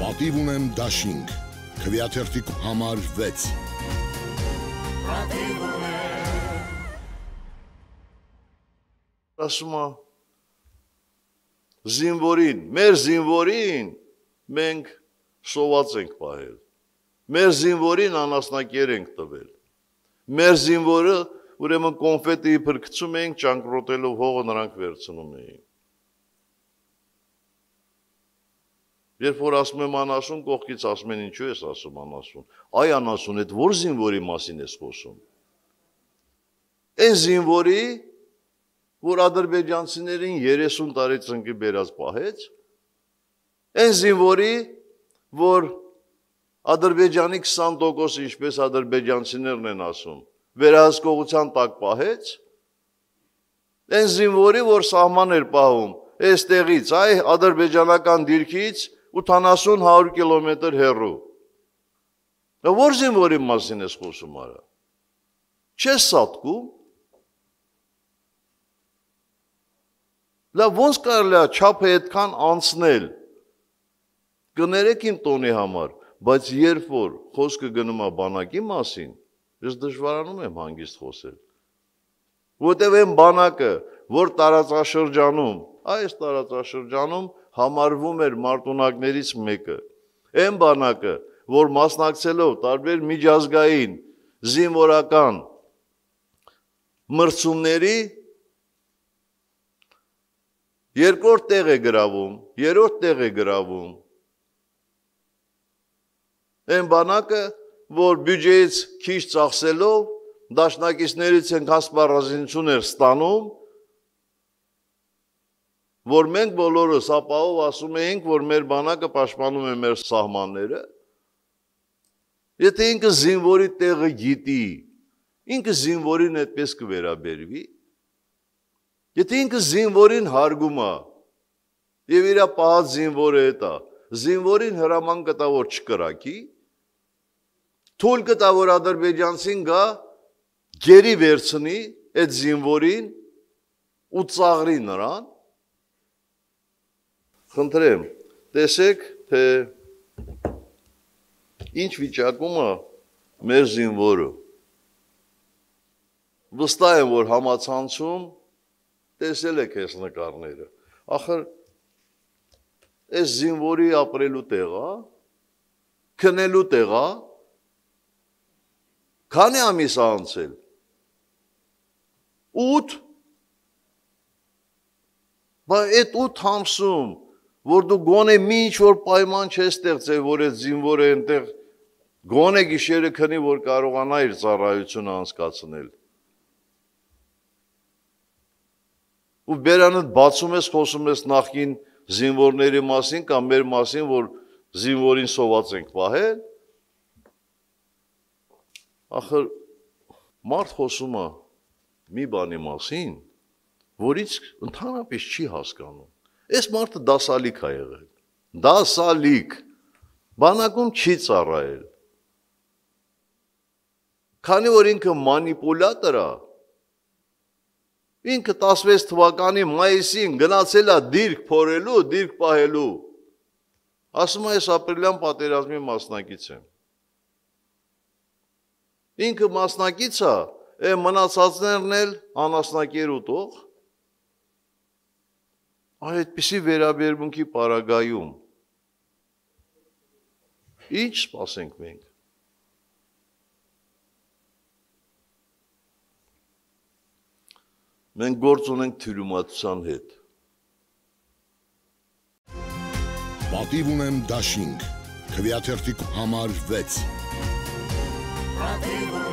Պատիվ ունեմ դաշինք, քվյաթերթի համար 6 ասում է զինվորին, մեր զինվորին մենք սոված ենք պահել։ Մեր զինվորին անասնակեր ենք տվել։ Մեր զինվորը ուրեմն կոնֆետի փրկցում էինք, ճանկրոտելով հողը նրանք վերցնում էին։ Երբ որ ասում եմ անասուն, կողքից ասում են ինչու ես ասում անասուն։ Այ անասուն, այդ որ զինվորի մասին ես խոսում։ Այն զինվորի, որ ադրբեջանցիներին 30 տարի ծնկի բերած պահեց, այն զինվորի, որ Ադրբեջանի 20% ինչպես ադրբեջանցիներն են ասում, վերահսկողության տակ պահեց, այն զինվորի, որ սահման էր պահում, այստեղից, այ ադրբեջանական դիրքից 80-100 կիլոմետր հեռու։ Դա որ զինվորի մասին ես խոսում արա։ Չես սատկում։ Լավ ոնց կարելի է չափը այդքան անցնել։ Կներեք իմ տոնի համար, բայց երբ որ խոսքը գնում է բանակի մասին, ես դժվարանում եմ հանգիստ խոսել։ Որտեւ այն բանակը, որ տարածաշրջանում, այս տարածաշրջանում համարվում էր մարտունակներից մեկը։ Այն բանակը, որ մասնակցելով տարբեր միջազգային զինվորական մրցումների երկրորդ տեղ է գրավում, երրորդ տեղ է գրավում, այն բանակը, որ բյուջեից քիչ ծախսելով դաշնակիցներից են հասպարազինություն էր ստանում, որ մենք բոլորս ապահով ասում էինք, որ մեր բանակը պաշտպանում է մեր սահմանները, եթե ինքը զինվորի տեղը գիտի, ինքը զինվորին այդպես կվերաբերվի, եթե ինքը զինվորին հարգում է, եւ իր պահած զինվորը հետա, զինվորին հրաման կտա որ չկրակի, թույլ կտա որ ադրբեջանցին գա գերի վերցնի այդ զինվորին ու ծաղրի նրան խնդրեմ տեսեք թե ինչ վիճակում է մեր զինվորը վստահ եմ որ համացանցում տեսել եք այս նկարները ախր այս զինվորի ապրելու տեղ է քնելու տեղ է Քանի ամիս անցել։ 8 Բայց այդ 8 ամսում, որ դու գոնե մի ինչ որ պայման չես ստեղծել, որ այդ զինվորը այնտեղ գոնե գիշերը քնի, որ կարողանա իր ծառայությունը անցկացնել։ Ու բերանդ բացում ես, խոսում ես նախքին զինվորների մասին կամ մեր մասին, որ զինվորին սոված ենք պահել, Ախր մարդ խոսում է մի բանի մասին, որից ընդհանրապես չի հասկանում։ Այս մարդը դասալիկ է եղել։ Դասալիկ։ Բանակում չի ծառայել։ Քանի որ ինքը մանիպուլատոր է, ինքը 16 թվականի մայիսին գնացել է դիրք փորելու, դիրք պահելու։ Ասում է, ես ապրիլյան պատերազմի մասնակից եմ։ Ինքը մասնակից է, է մնացածներն էլ անասնակեր այ այդպիսի վերաբերմունքի պարագայում ի՞նչ սпасենք մենք մենք գործ ունենք թյուրիմացության հետ պատիվ ունեմ դաշինք քվեաթերթիկ համար 6 պատիվ